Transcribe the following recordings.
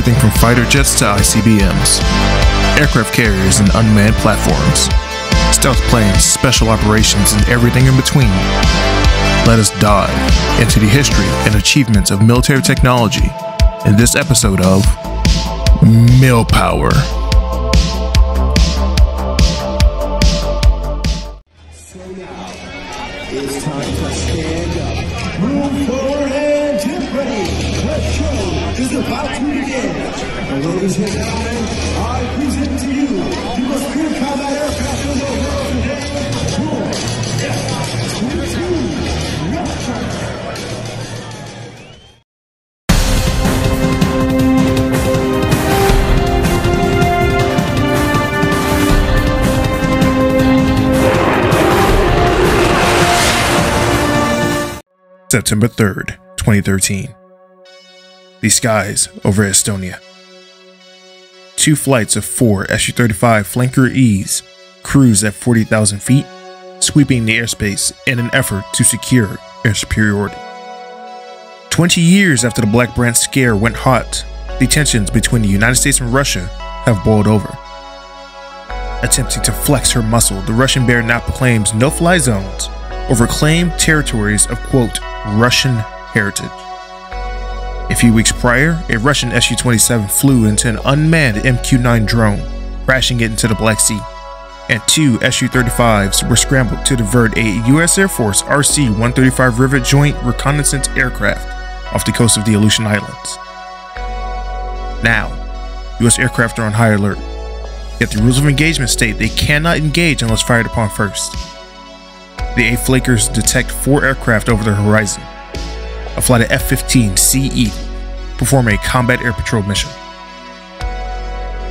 everything from fighter jets to ICBMs, aircraft carriers, and unmanned platforms, stealth planes, special operations, and everything in between. Let us dive into the history and achievements of military technology in this episode of Milpower. So Ladies and gentlemen, I present to you the most pure combat aircraft in the world today, your F-22 Raptor. September 3rd, 2013. The skies over Estonia. Two flights of four Su 35 Flanker E's cruise at 40,000 feet, sweeping the airspace in an effort to secure air superiority. 20 years after the Black Brant scare went hot, the tensions between the United States and Russia have boiled over. Attempting to flex her muscle, the Russian bear now proclaims no fly zones over claimed territories of quote Russian heritage. A few weeks prior, a Russian Su 27 flew into an unmanned MQ 9 drone, crashing it into the Black Sea, and two Su 35s were scrambled to divert a U.S. Air Force RC 135 Rivet Joint Reconnaissance aircraft off the coast of the Aleutian Islands. Now, U.S. aircraft are on high alert, yet the rules of engagement state they cannot engage unless fired upon first the A Flankers detect four aircraft over the horizon. A flight of F 15 CE perform a combat air patrol mission.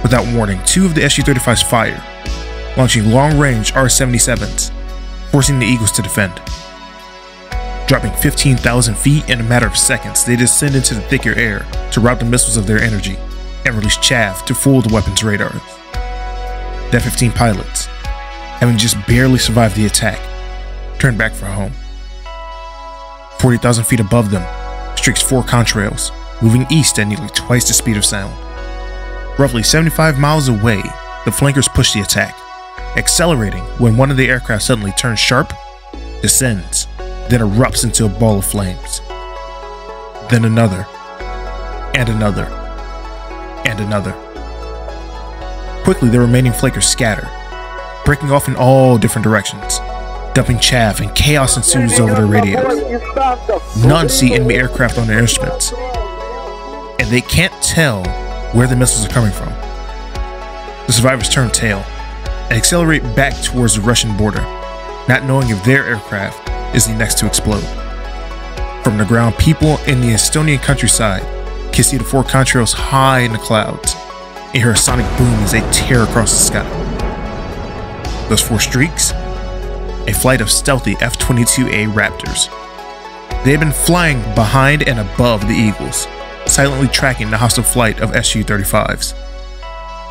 Without warning, two of the Su 35s fire, launching long range R 77s, forcing the Eagles to defend. Dropping 15,000 feet in a matter of seconds, they descend into the thicker air to rout the missiles of their energy and release chaff to fool the weapon's radars. The F 15 pilots, having just barely survived the attack, turned back for home. 40,000 feet above them streaks four contrails, moving east at nearly twice the speed of sound. Roughly 75 miles away, the flankers push the attack, accelerating when one of the aircraft suddenly turns sharp, descends, then erupts into a ball of flames. Then another, and another, and another. Quickly, the remaining flankers scatter, breaking off in all different directions, dumping chaff and chaos ensues over their radios. None see enemy aircraft on their instruments, and they can't tell where the missiles are coming from. The survivors turn tail and accelerate back towards the Russian border, not knowing if their aircraft is the next to explode. From the ground, people in the Estonian countryside can see the four contrails high in the clouds and hear a sonic boom as they tear across the sky. Those four streaks a flight of stealthy F 22A Raptors. They had been flying behind and above the Eagles, silently tracking the hostile flight of Su 35s.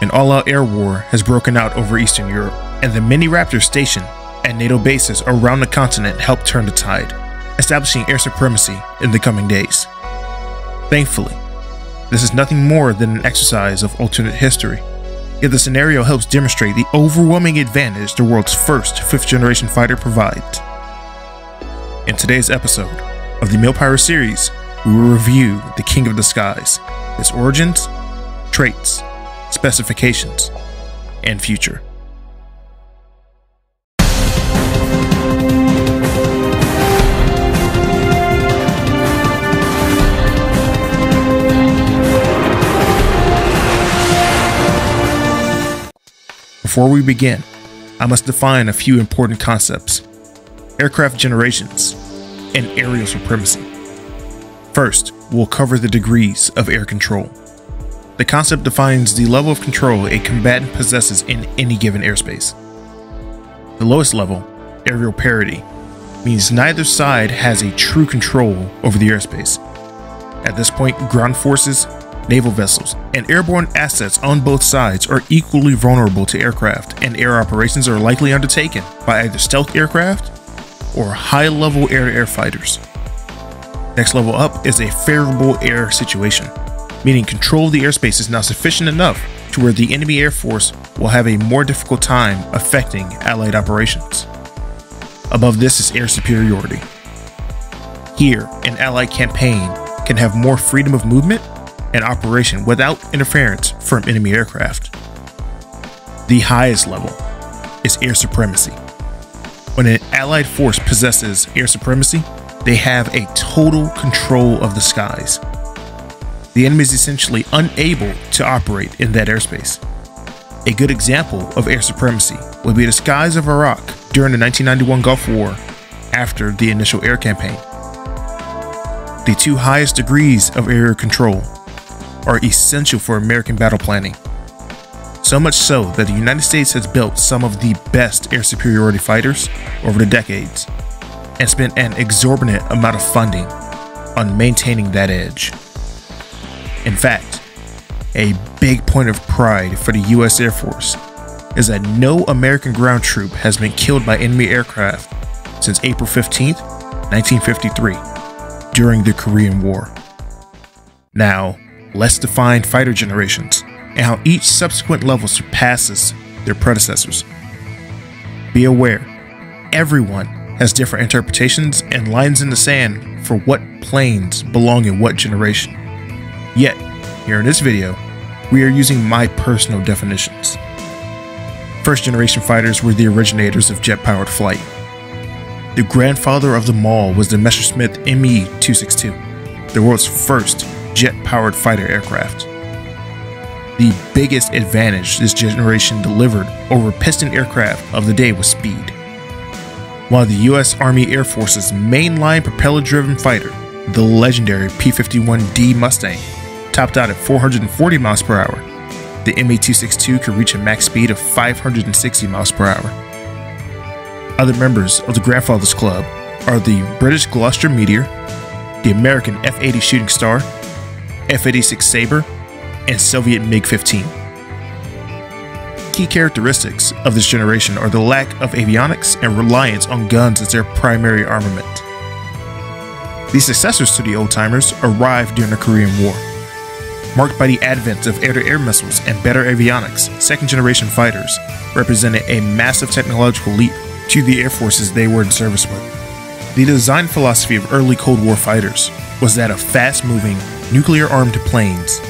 An all out air war has broken out over Eastern Europe, and the many Raptors stationed at NATO bases around the continent helped turn the tide, establishing air supremacy in the coming days. Thankfully, this is nothing more than an exercise of alternate history Yet the scenario helps demonstrate the overwhelming advantage the world's first fifth generation fighter provides. In today's episode of the Milpower series, we will review the King of the Skies, his origins, traits, specifications, and future. Before we begin, I must define a few important concepts aircraft generations and aerial supremacy. First, we'll cover the degrees of air control. The concept defines the level of control a combatant possesses in any given airspace. The lowest level, aerial parity, means neither side has a true control over the airspace. At this point, ground forces naval vessels, and airborne assets on both sides are equally vulnerable to aircraft, and air operations are likely undertaken by either stealth aircraft or high level air to air fighters. Next level up is a favorable air situation. meaning control of the airspace is now sufficient enough to where the enemy air force will have a more difficult time affecting Allied operations. Above this is air superiority. Here, an Allied campaign can have more freedom of movement and operation without interference from enemy aircraft. The highest level is air supremacy. When an Allied force possesses air supremacy, they have a total control of the skies. The enemy is essentially unable to operate in that airspace. A good example of air supremacy would be the skies of Iraq during the 1991 Gulf War after the initial air campaign. The two highest degrees of air control are essential for American battle planning. So much so that the United States has built some of the best air superiority fighters over the decades and spent an exorbitant amount of funding on maintaining that edge. In fact, a big point of pride for the US Air Force is that no American ground troop has been killed by enemy aircraft since April 15, 1953, during the Korean War. Now, let's define fighter generations and how each subsequent level surpasses their predecessors. Be aware, everyone has different interpretations and lines in the sand for what planes belong in what generation. Yet, here in this video, we are using my personal definitions. First generation fighters were the originators of jet powered flight. The grandfather of them all was the Messerschmitt Me 262, the world's first jet powered fighter aircraft. The biggest advantage this generation delivered over piston aircraft of the day was speed. While the US Army Air Force's mainline propeller driven fighter, the legendary P 51D Mustang, topped out at 440 miles per hour, the ME 262 could reach a max speed of 560 miles per hour. Other members of the Grandfathers Club are the British Gloster Meteor, the American F 80 Shooting Star, F 86 Sabre, and Soviet MiG 15. Key characteristics of this generation are the lack of avionics and reliance on guns as their primary armament. The successors to the old timers arrived during the Korean War. Marked by the advent of air to air missiles and better avionics, second generation fighters represented a massive technological leap to the air forces they were in service with. The design philosophy of early Cold War fighters was that of fast moving, nuclear armed planes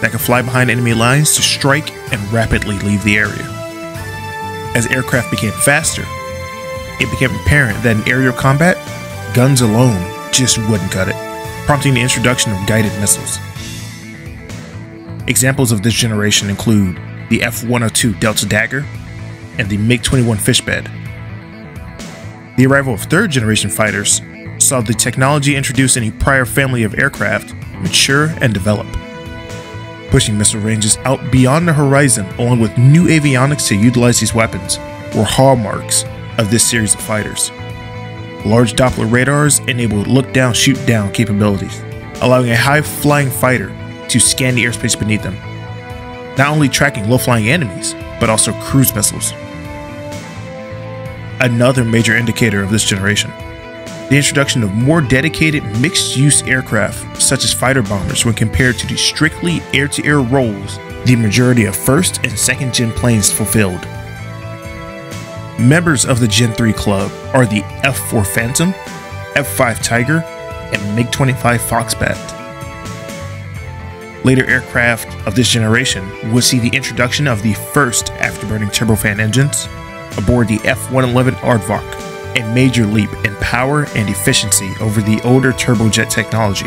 that could fly behind enemy lines to strike and rapidly leave the area. As aircraft became faster, it became apparent that in aerial combat, guns alone just wouldn't cut it, prompting the introduction of guided missiles. Examples of this generation include the F 102 Delta Dagger and the MiG 21 Fishbed. The arrival of third generation fighters saw the technology introduced in a prior family of aircraft mature and develop pushing missile ranges out beyond the horizon along with new avionics to utilize these weapons were hallmarks of this series of fighters. Large Doppler radars enabled look down, shoot down capabilities, allowing a high flying fighter to scan the airspace beneath them, not only tracking low flying enemies, but also cruise missiles. Another major indicator of this generation the introduction of more dedicated mixed use aircraft, such as fighter bombers, when compared to the strictly air to air roles the majority of first and second gen planes fulfilled. Members of the Gen 3 Club are the F 4 Phantom, F 5 Tiger, and MiG 25 Foxbat. Later aircraft of this generation would see the introduction of the first afterburning turbofan engines aboard the F 111 Aardvark a major leap in power and efficiency over the older turbojet technology.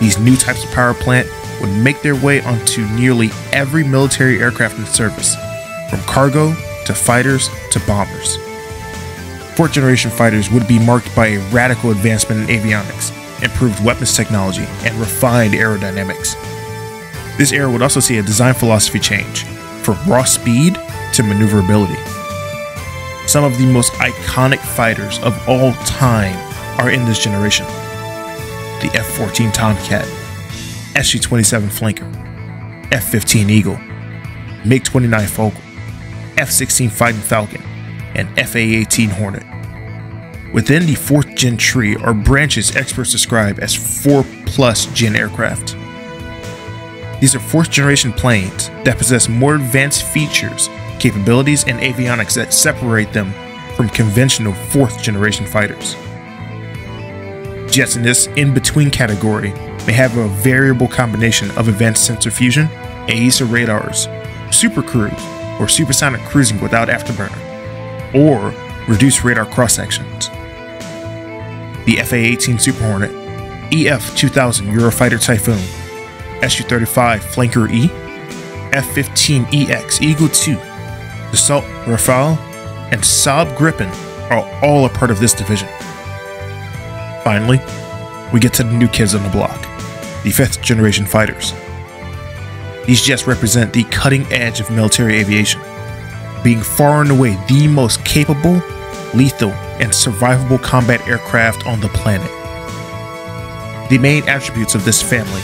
These new types of power plant would make their way onto nearly every military aircraft in service, from cargo to fighters to bombers. Fourth generation fighters would be marked by a radical advancement in avionics, improved weapons technology, and refined aerodynamics. This era would also see a design philosophy change from raw speed to maneuverability. Some of the most iconic fighters of all time are in this generation the F 14 Tomcat, SU 27 Flanker, F 15 Eagle, MiG 29 Fulcrum, F 16 Fighting Falcon, and FA 18 Hornet. Within the 4th gen tree are branches experts describe as 4 plus gen aircraft. These are fourth generation planes that possess more advanced features, capabilities, and avionics that separate them from conventional fourth generation fighters. Jets in this in between category may have a variable combination of advanced sensor fusion, AESA radars, super cruise, or supersonic cruising without afterburner, or reduced radar cross sections. The FA 18 Super Hornet, EF 2000 Eurofighter Typhoon, Su 35 Flanker E, F 15EX Eagle 2, Dassault Rafale, and Saab Gripen are all a part of this division. Finally, we get to the new kids on the block, the fifth generation fighters. These jets represent the cutting edge of military aviation, being far and away the most capable, lethal, and survivable combat aircraft on the planet. The main attributes of this family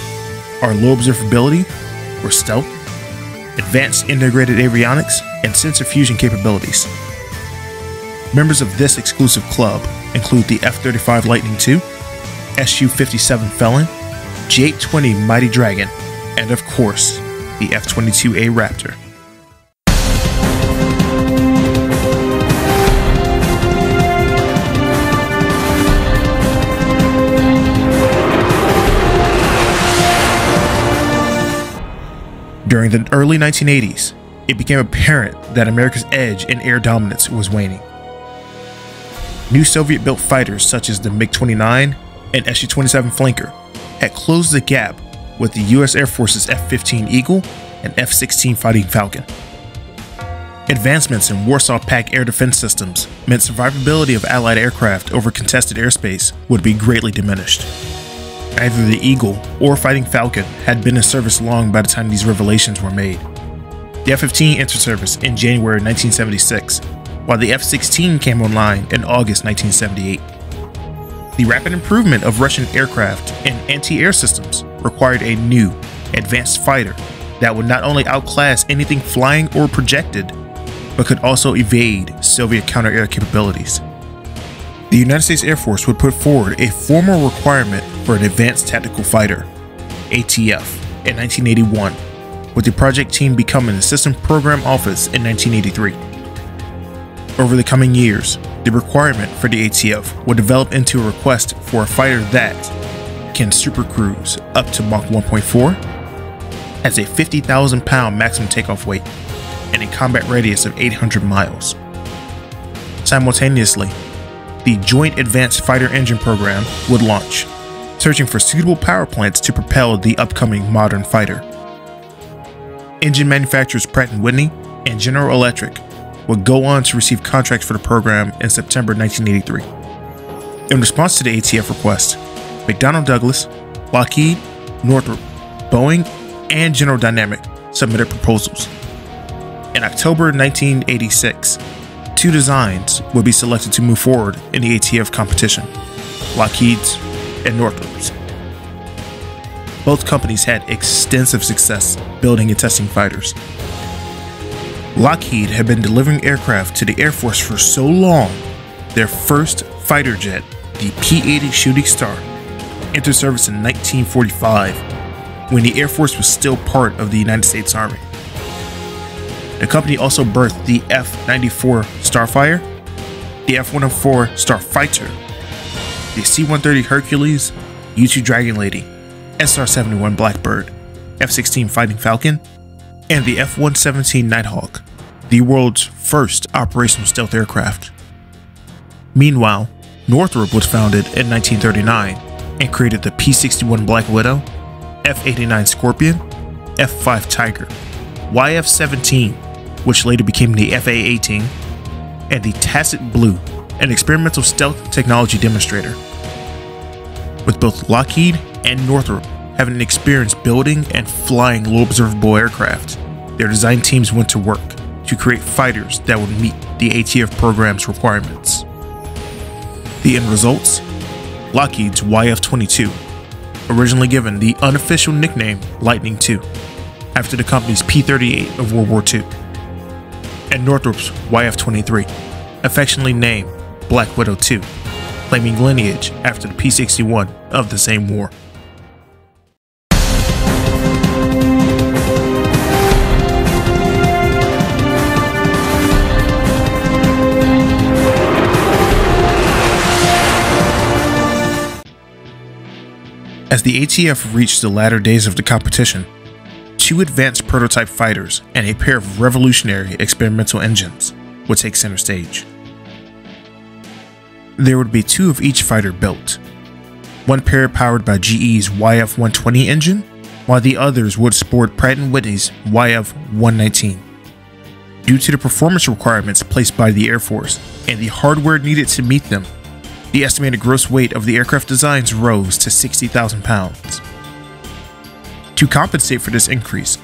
are low observability, or stealth, advanced integrated avionics, and sensor fusion capabilities. Members of this exclusive club include the F 35 Lightning II, Su 57 Felon, J 20 Mighty Dragon, and of course, the F 22A Raptor. During the early 1980s, it became apparent that America's edge in air dominance was waning. New Soviet built fighters such as the MiG 29 and Su 27 Flanker had closed the gap with the US Air Force's F 15 Eagle and F 16 Fighting Falcon. Advancements in Warsaw Pact air defense systems meant survivability of Allied aircraft over contested airspace would be greatly diminished. Neither the Eagle or Fighting Falcon had been in service long by the time these revelations were made. The F 15 entered service in January 1976, while the F 16 came online in August 1978. The rapid improvement of Russian aircraft and anti air systems required a new, advanced fighter that would not only outclass anything flying or projected, but could also evade Soviet counter air capabilities. The United States Air Force would put forward a formal requirement for an Advanced Tactical Fighter, ATF, in 1981, with the project team becoming System Program Office in 1983. Over the coming years, the requirement for the ATF would develop into a request for a fighter that can supercruise up to Mach 1.4, has a 50,000 pound maximum takeoff weight, and a combat radius of 800 miles. Simultaneously, the Joint Advanced Fighter Engine Program would launch, searching for suitable power plants to propel the upcoming modern fighter. Engine manufacturers Pratt & Whitney and General Electric would go on to receive contracts for the program in September 1983. In response to the ATF request, McDonnell Douglas, Lockheed, Northrop, Boeing, and General Dynamic submitted proposals. In October 1986, two designs would be selected to move forward in the ATF competition Lockheed's and Northrop's. Both companies had extensive success building and testing fighters, Lockheed had been delivering aircraft to the Air Force for so long, their first fighter jet, the P 80 Shooting Star, entered service in 1945 when the Air Force was still part of the United States Army. The company also birthed the F 94 Starfire, the F 104 Starfighter, the C 130 Hercules, U 2 Dragon Lady, SR 71 Blackbird, F 16 Fighting Falcon, and the F 117 Nighthawk, the world's first operational stealth aircraft. Meanwhile, Northrop was founded in 1939 and created the P 61 Black Widow, F 89 Scorpion, F 5 Tiger, YF 17, which later became the FA 18, and the Tacit Blue, an experimental stealth technology demonstrator. With both Lockheed and Northrop having experience building and flying low observable aircraft, their design teams went to work to create fighters that would meet the ATF program's requirements. The end results? Lockheed's YF 22, originally given the unofficial nickname Lightning II, after the company's P 38 of World War II, and Northrop's YF 23, affectionately named Black Widow 2, claiming lineage after the P-61 of the same war. As the ATF reached the latter days of the competition, two advanced prototype fighters and a pair of revolutionary experimental engines would take center stage. There would be two of each fighter built, one pair powered by GE's YF-120 engine, while the others would sport Pratt & Whitney's YF-119. Due to the performance requirements placed by the Air Force and the hardware needed to meet them, the estimated gross weight of the aircraft designs rose to 60,000 pounds. To compensate for this increase,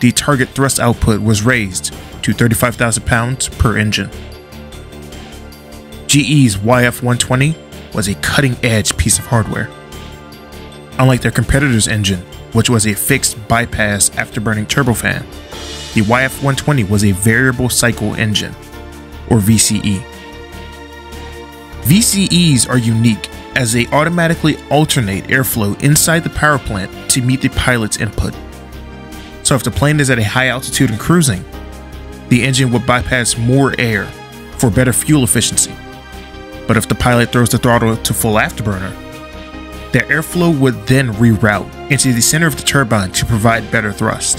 the target thrust output was raised to 35,000 pounds per engine. GE's YF-120 was a cutting-edge piece of hardware. Unlike their competitor's engine, which was a fixed bypass afterburning turbofan, the YF-120 was a variable cycle engine, or VCE. VCEs are unique as they automatically alternate airflow inside the power plant to meet the pilot's input. So if the plane is at a high altitude and cruising, the engine would bypass more air for better fuel efficiency. But if the pilot throws the throttle to full afterburner, the airflow would then reroute into the center of the turbine to provide better thrust.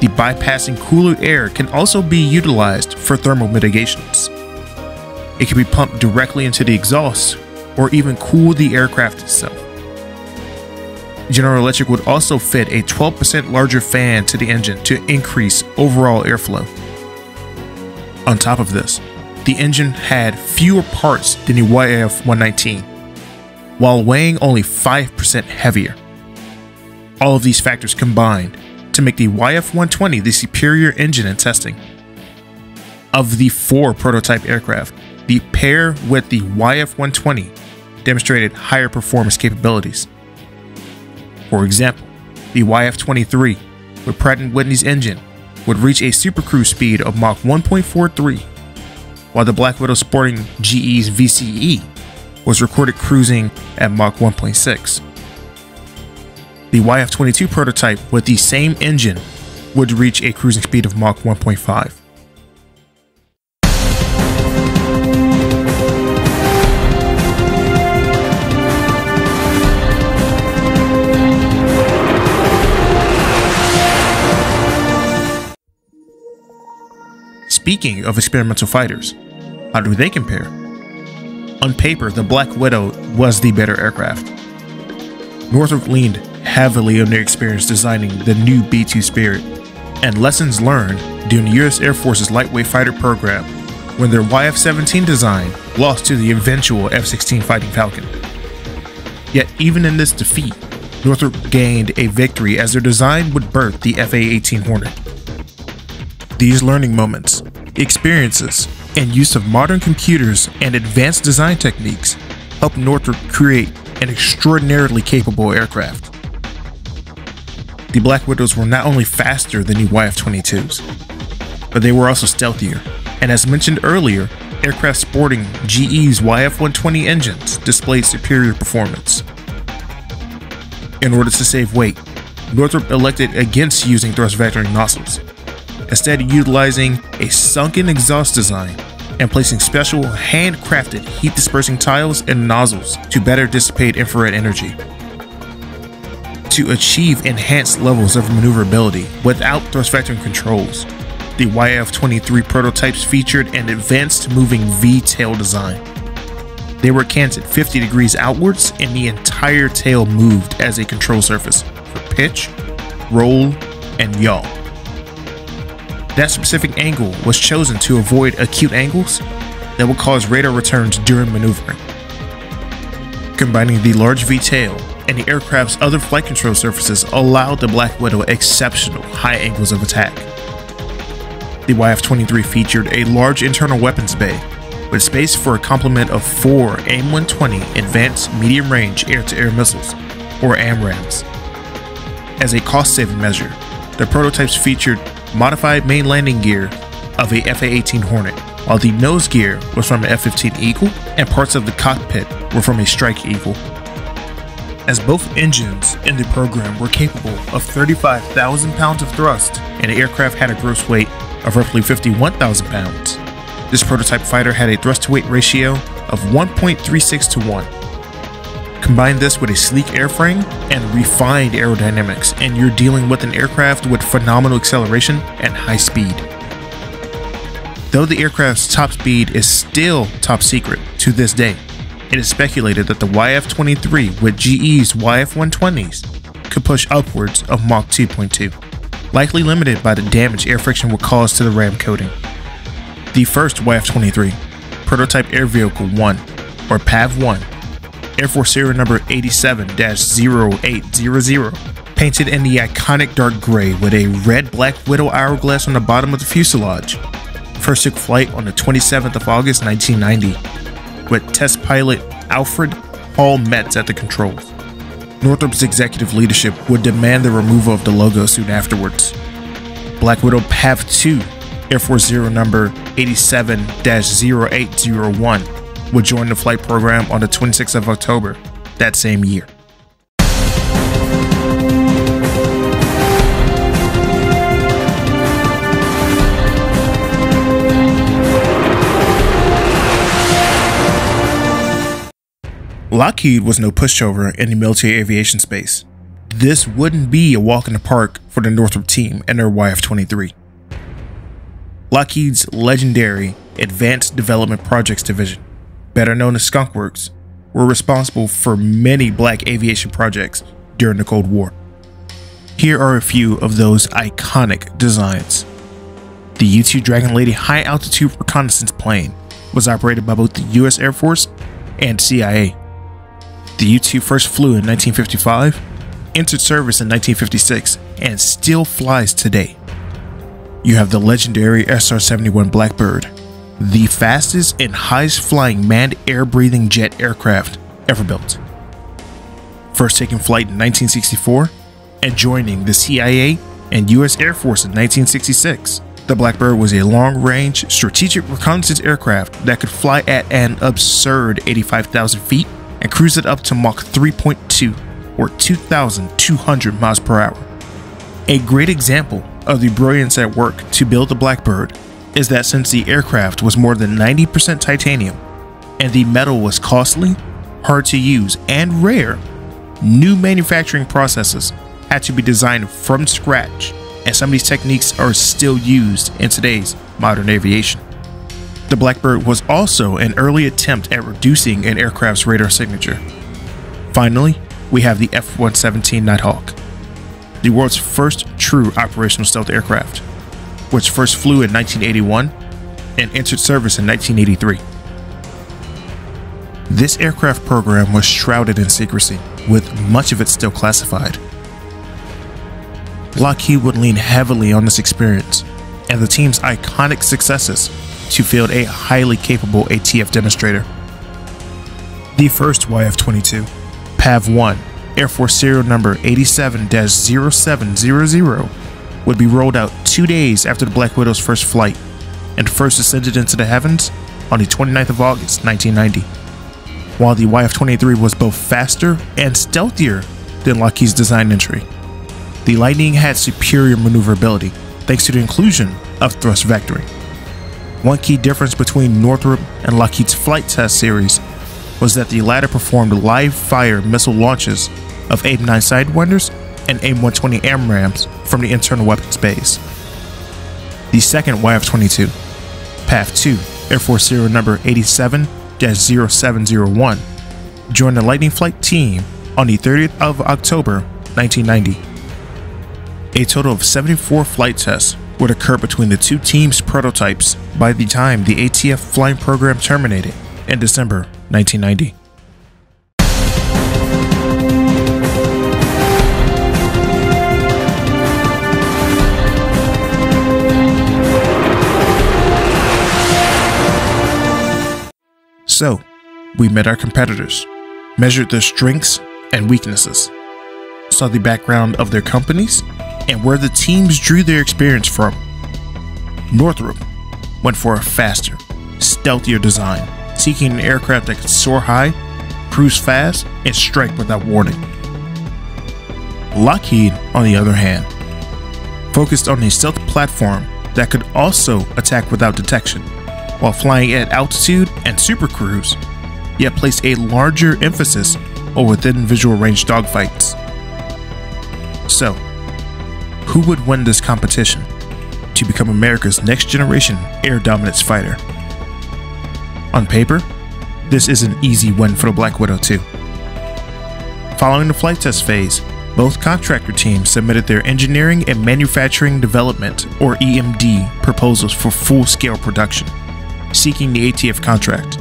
The bypassing cooler air can also be utilized for thermal mitigations. It can be pumped directly into the exhaust or even cool the aircraft itself. General Electric would also fit a 12% larger fan to the engine to increase overall airflow. On top of this, the engine had fewer parts than the YF-119, while weighing only 5% heavier. All of these factors combined to make the YF-120 the superior engine in testing. Of the four prototype aircraft, the pair with the YF-120 demonstrated higher performance capabilities. For example, the YF-23 with Pratt & Whitney's engine would reach a supercruise speed of Mach 1.43, while the Black Widow sporting GE's VCE was recorded cruising at Mach 1.6. The YF-22 prototype with the same engine would reach a cruising speed of Mach 1.5. Speaking of experimental fighters, how do they compare? On paper, the Black Widow was the better aircraft. Northrop leaned heavily on their experience designing the new B-2 Spirit and lessons learned during the US Air Force's lightweight fighter program when their YF-17 design lost to the eventual F-16 Fighting Falcon. Yet even in this defeat, Northrop gained a victory as their design would birth the FA-18 Hornet. These learning moments, experiences, and use of modern computers and advanced design techniques helped Northrop create an extraordinarily capable aircraft. The Black Widows were not only faster than the YF-22s, but they were also stealthier, and as mentioned earlier, aircraft sporting GE's YF-120 engines displayed superior performance. In order to save weight, Northrop elected against using thrust vectoring nozzles, instead utilizing a sunken exhaust design and placing special handcrafted heat dispersing tiles and nozzles to better dissipate infrared energy. To achieve enhanced levels of maneuverability without thrust vectoring controls, the YF-23 prototypes featured an advanced moving V-tail design. They were canted 50 degrees outwards and the entire tail moved as a control surface for pitch, roll, and yaw. That specific angle was chosen to avoid acute angles that would cause radar returns during maneuvering. Combining the large V-tail and the aircraft's other flight control surfaces allowed the Black Widow exceptional high angles of attack. The YF-23 featured a large internal weapons bay with space for a complement of four AIM-120 Advanced Medium Range Air-to-Air Missiles, or AMRAAMs. As a cost-saving measure, the prototypes featured modified main landing gear of a FA-18 Hornet, while the nose gear was from an F-15 Eagle and parts of the cockpit were from a Strike Eagle. As both engines in the program were capable of 35,000 pounds of thrust and the aircraft had a gross weight of roughly 51,000 pounds, this prototype fighter had a thrust to weight ratio of 1.36 to 1. Combine this with a sleek airframe and refined aerodynamics, and you're dealing with an aircraft with phenomenal acceleration and high speed. Though the aircraft's top speed is still top secret to this day, it is speculated that the YF 23 with GE's YF 120s could push upwards of Mach 2.2, likely limited by the damage air friction would cause to the ram coating. The first YF 23, Prototype Air Vehicle 1, or PAV 1, Air Force serial number 87 0800, painted in the iconic dark gray with a red Black Widow hourglass on the bottom of the fuselage. First took flight on the 27th of August 1990, with test pilot Alfred Paul Metz at the controls. Northrop's executive leadership would demand the removal of the logo soon afterwards. Black Widow PAV 2, Air Force Zero number 87 0801, would join the flight program on the 26th of October that same year. Lockheed was no pushover in the military aviation space. This wouldn't be a walk in the park for the Northrop team and their YF 23. Lockheed's legendary Advanced Development Projects Division better known as Skunk Works, were responsible for many black aviation projects during the Cold War. Here are a few of those iconic designs. The U-2 Dragon Lady high altitude reconnaissance plane was operated by both the US Air Force and CIA. The U-2 first flew in 1955, entered service in 1956, and still flies today. You have the legendary SR-71 Blackbird, the fastest and highest flying manned air breathing jet aircraft ever built. First taking flight in 1964 and joining the CIA and US Air Force in 1966. The Blackbird was a long range strategic reconnaissance aircraft that could fly at an absurd 85,000 feet and cruise it up to Mach 3.2 or 2,200 miles per hour. A great example of the brilliance at work to build the Blackbird is that since the aircraft was more than 90% titanium and the metal was costly, hard to use, and rare, new manufacturing processes had to be designed from scratch, and some of these techniques are still used in today's modern aviation. The Blackbird was also an early attempt at reducing an aircraft's radar signature. Finally, we have the F 117 Nighthawk, the world's first true operational stealth aircraft which first flew in 1981 and entered service in 1983. This aircraft program was shrouded in secrecy, with much of it still classified. Lockheed would lean heavily on this experience and the team's iconic successes to field a highly capable ATF demonstrator. The first YF 22, PAV 1, Air Force serial number 87 0700, would be rolled out two days after the Black Widow's first flight and first ascended into the heavens on the 29th of August 1990. While the YF-23 was both faster and stealthier than Lockheed's design entry, the Lightning had superior maneuverability thanks to the inclusion of thrust vectoring. One key difference between Northrop and Lockheed's flight test series was that the latter performed live fire missile launches of AIM-9 Sidewinders and AIM-120 AMRAAMs from the internal weapons base. The second YF-22, PAV 2, Air Force serial number 87-0701, joined the Lightning Flight team on the 30th of October 1990. A total of 74 flight tests would occur between the two teams' prototypes by the time the ATF flying program terminated in December 1990. So, we met our competitors, measured their strengths and weaknesses, saw the background of their companies, and where the teams drew their experience from. Northrop went for a faster, stealthier design, seeking an aircraft that could soar high, cruise fast, and strike without warning. Lockheed, on the other hand, focused on a stealth platform that could also attack without detection while flying at altitude and supercruise, yet placed a larger emphasis on within visual range dogfights. So, who would win this competition to become America's next generation air dominance fighter? On paper, this is an easy win for the Black Widow 2. Following the flight test phase, both contractor teams submitted their engineering and manufacturing development, or EMD, proposals for full scale production, seeking the ATF contract.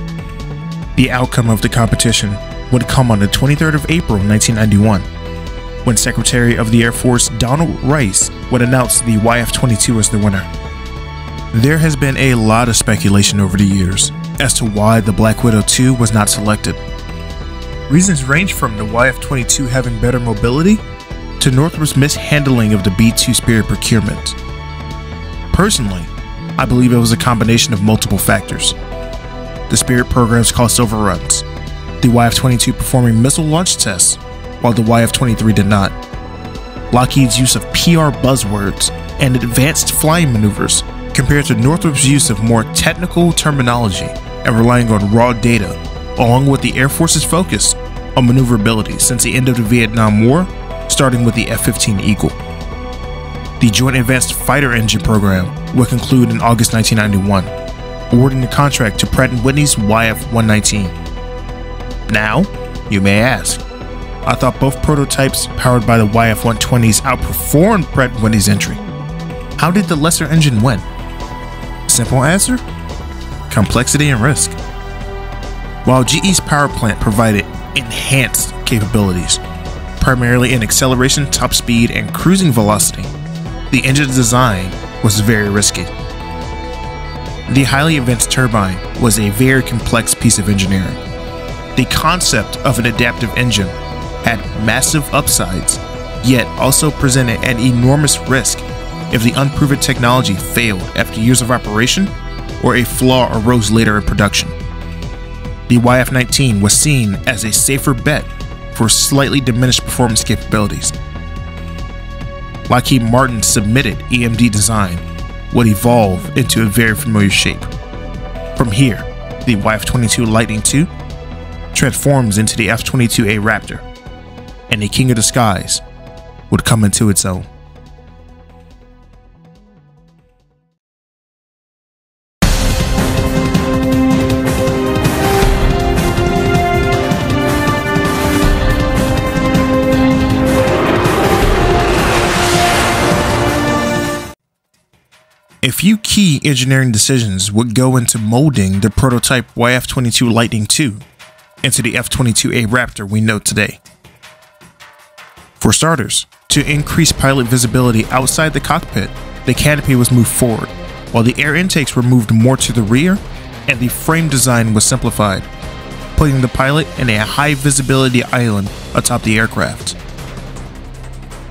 The outcome of the competition would come on the 23rd of April 1991, when Secretary of the Air Force Donald Rice would announce the YF 22 as the winner. There has been a lot of speculation over the years as to why the Black Widow 2 was not selected. Reasons range from the YF-22 having better mobility to Northrop's mishandling of the B-2 Spirit procurement. Personally, I believe it was a combination of multiple factors. The Spirit program's cost overruns, the YF-22 performing missile launch tests, while the YF-23 did not. Lockheed's use of PR buzzwords and advanced flying maneuvers compared to Northrop's use of more technical terminology and relying on raw data along with the Air Force's focus on maneuverability since the end of the Vietnam War, starting with the F 15 Eagle. The Joint Advanced Fighter Engine program would conclude in August 1991, awarding the contract to Pratt & Whitney's YF 119. Now, you may ask, I thought both prototypes powered by the YF 120s outperformed Pratt & Whitney's entry. How did the lesser engine win? Simple answer complexity and risk. While GE's power plant provided enhanced capabilities, primarily in acceleration, top speed, and cruising velocity, the engine design was very risky. The highly advanced turbine was a very complex piece of engineering. The concept of an adaptive engine had massive upsides, yet also presented an enormous risk if the unproven technology failed after years of operation or a flaw arose later in production the YF-19 was seen as a safer bet for slightly diminished performance capabilities. Lockheed Martin's submitted EMD design would evolve into a very familiar shape. From here, the YF-22 Lightning II transforms into the F-22A Raptor, and the King of the Skies would come into its own. A few key engineering decisions would go into molding the prototype YF-22 Lightning II into the F-22A Raptor we know today. For starters, to increase pilot visibility outside the cockpit, the canopy was moved forward, while the air intakes were moved more to the rear and the frame design was simplified, putting the pilot in a high visibility island atop the aircraft.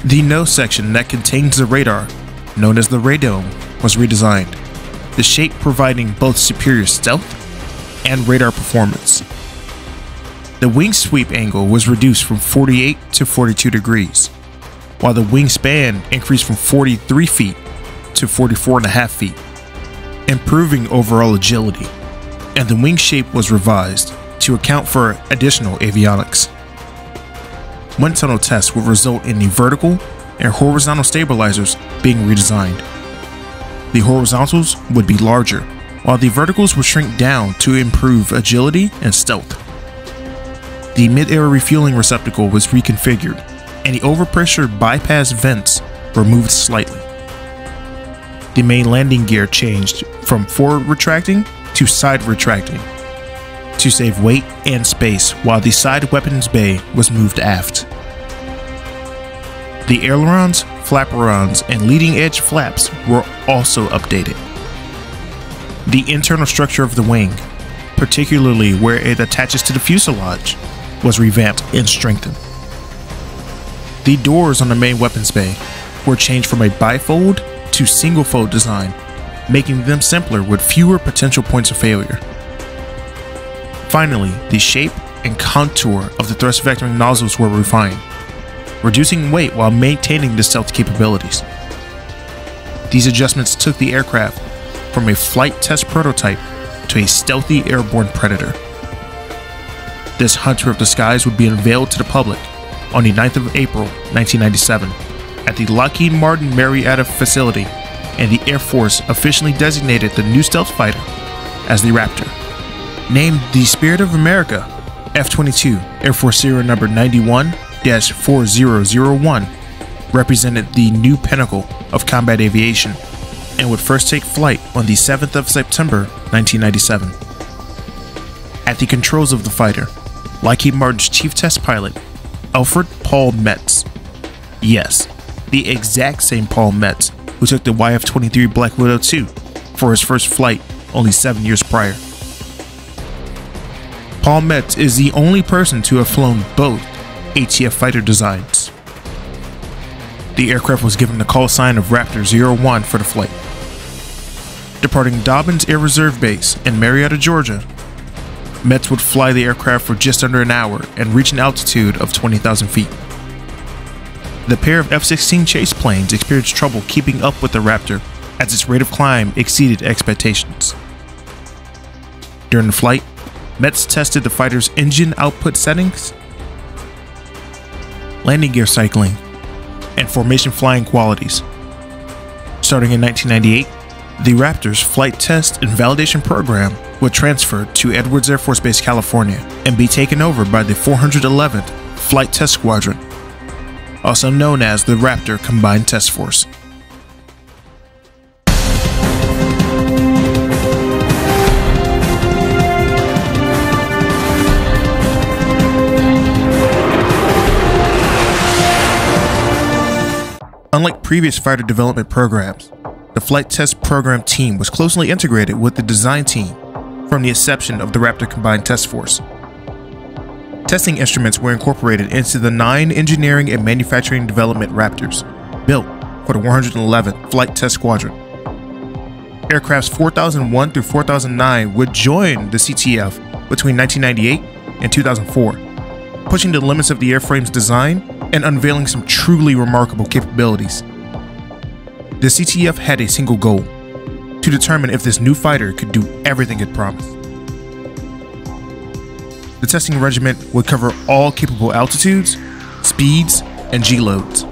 The nose section that contains the radar, known as the radome, was redesigned, the shape providing both superior stealth and radar performance. The wing sweep angle was reduced from 48 to 42 degrees, while the wingspan increased from 43 feet to 44.5 feet, improving overall agility, and the wing shape was revised to account for additional avionics. Wind tunnel tests will result in the vertical and horizontal stabilizers being redesigned. The horizontals would be larger, while the verticals would shrink down to improve agility and stealth. The mid-air refueling receptacle was reconfigured, and the overpressure bypass vents were moved slightly. The main landing gear changed from forward retracting to side retracting to save weight and space while the side weapons bay was moved aft. The ailerons, flaperons, and leading edge flaps were also updated. The internal structure of the wing, particularly where it attaches to the fuselage, was revamped and strengthened. The doors on the main weapons bay were changed from a bifold to single fold design, making them simpler with fewer potential points of failure. Finally, the shape and contour of the thrust vectoring nozzles were refined reducing weight while maintaining the stealth capabilities. These adjustments took the aircraft from a flight test prototype to a stealthy airborne predator. This hunter of the skies would be unveiled to the public on the 9th of April 1997 at the Lockheed Martin Marietta facility, and the Air Force officially designated the new stealth fighter as the Raptor. Named the Spirit of America, F 22 Air Force serial number 91 4001 represented the new pinnacle of combat aviation and would first take flight on the 7th of September 1997. At the controls of the fighter, Lockheed Martin's chief test pilot, Alfred Paul Metz. Yes, the exact same Paul Metz who took the YF 23 Black Widow 2 for his first flight only seven years prior. Paul Metz is the only person to have flown both ATF fighter designs. The aircraft was given the call sign of Raptor 01 for the flight. Departing Dobbins Air Reserve Base in Marietta, Georgia, Metz would fly the aircraft for just under an hour and reach an altitude of 20,000 feet. The pair of F 16 chase planes experienced trouble keeping up with the Raptor as its rate of climb exceeded expectations. During the flight, Metz tested the fighter's engine output settings, landing gear cycling, and formation flying qualities. Starting in 1998, the Raptor's flight test and validation program would transfer to Edwards Air Force Base, California, and be taken over by the 411th Flight Test Squadron, also known as the Raptor Combined Test Force. Unlike previous fighter development programs, the flight test program team was closely integrated with the design team from the inception of the Raptor Combined Test Force. Testing instruments were incorporated into the nine engineering and manufacturing development Raptors, built for the 111th Flight Test Squadron. Aircrafts 4001 through 4009 would join the CTF between 1998 and 2004, pushing the limits of the airframe's design and unveiling some truly remarkable capabilities. The CTF had a single goal to determine if this new fighter could do everything it promised. The testing regiment would cover all capable altitudes, speeds, and G loads.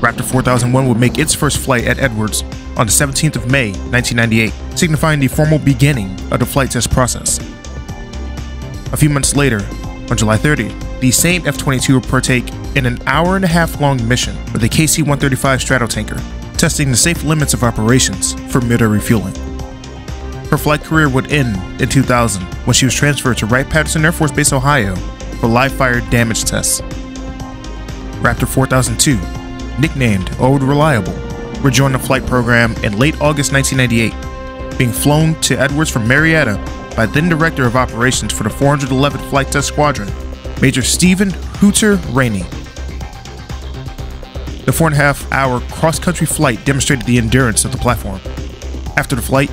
Raptor 4001 would make its first flight at Edwards on the 17th of May 1998, signifying the formal beginning of the flight test process. A few months later, on July 30th, the same F 22 will partake in an hour and a half long mission with a KC 135 Stratotanker, testing the safe limits of operations for mid air refueling. Her flight career would end in 2000 when she was transferred to Wright Patterson Air Force Base, Ohio for live fire damage tests. Raptor 4002, nicknamed Old Reliable, rejoined the flight program in late August 1998, being flown to Edwards from Marietta by then Director of Operations for the 411th Flight Test Squadron, Major Stephen Hooter Rainey. The four and a half hour cross country flight demonstrated the endurance of the platform. After the flight,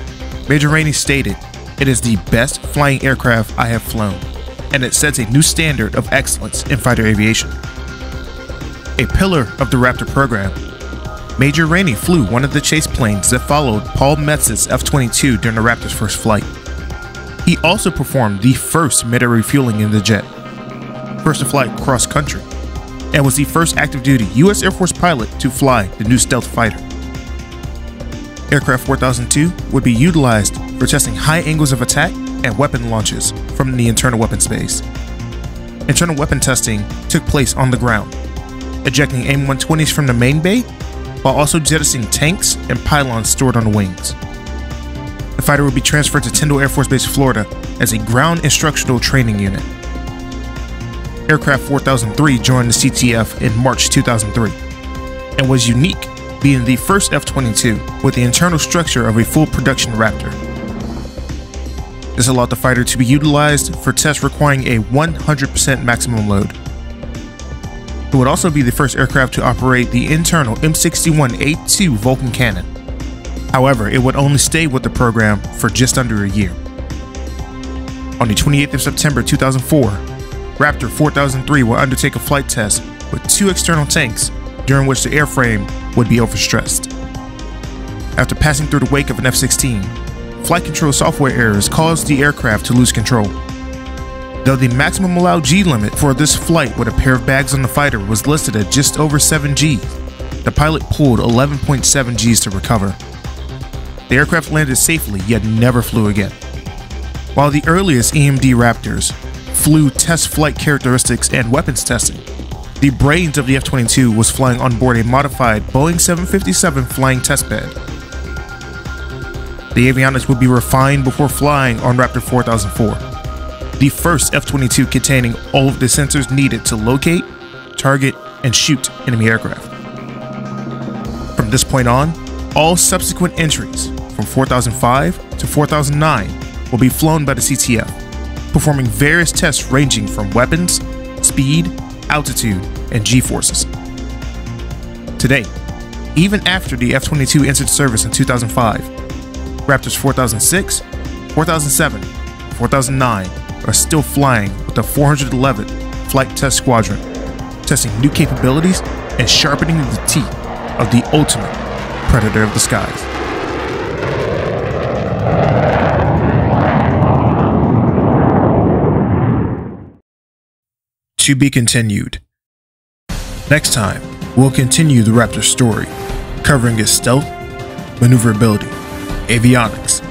Major Rainey stated, It is the best flying aircraft I have flown, and it sets a new standard of excellence in fighter aviation. A pillar of the Raptor program, Major Rainey flew one of the chase planes that followed Paul Metz's F 22 during the Raptor's first flight. He also performed the first mid air refueling in the jet to fly cross country, and was the first active duty U.S. Air Force pilot to fly the new stealth fighter. Aircraft 4002 would be utilized for testing high angles of attack and weapon launches from the internal weapon space. Internal weapon testing took place on the ground, ejecting AIM 120s from the main bay while also jettisoning tanks and pylons stored on the wings. The fighter would be transferred to Tyndall Air Force Base, Florida as a ground instructional training unit. Aircraft 4003 joined the CTF in March 2003 and was unique, being the first F 22 with the internal structure of a full production Raptor. This allowed the fighter to be utilized for tests requiring a 100% maximum load. It would also be the first aircraft to operate the internal M61A2 Vulcan cannon. However, it would only stay with the program for just under a year. On the 28th of September 2004, Raptor 4003 will undertake a flight test with two external tanks, during which the airframe would be overstressed. After passing through the wake of an F 16, flight control software errors caused the aircraft to lose control. Though the maximum allowed G limit for this flight with a pair of bags on the fighter was listed at just over 7 G, the pilot pulled 11.7 Gs to recover. The aircraft landed safely yet never flew again. While the earliest EMD Raptors flew test flight characteristics and weapons testing, the brains of the F 22 was flying on board a modified Boeing 757 flying testbed. The avionics would be refined before flying on Raptor 4004 the first F 22 containing all of the sensors needed to locate, target, and shoot enemy aircraft. From this point on, all subsequent entries from 4005 to 4009 will be flown by the CTF, performing various tests ranging from weapons, speed, altitude, and G forces. Today, even after the F 22 entered service in 2005, Raptors 4006, 4007, 4009 are still flying with the 411th Flight Test Squadron, testing new capabilities and sharpening the teeth of the ultimate predator of the skies. To be continued. Next time, we'll continue the Raptor story, covering its stealth, maneuverability, avionics,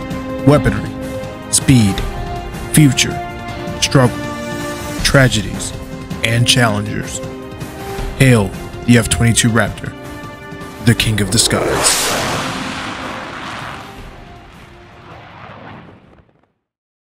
weaponry, speed, future, struggle, tragedies, and challengers. Hail the F 22 Raptor, the king of the skies.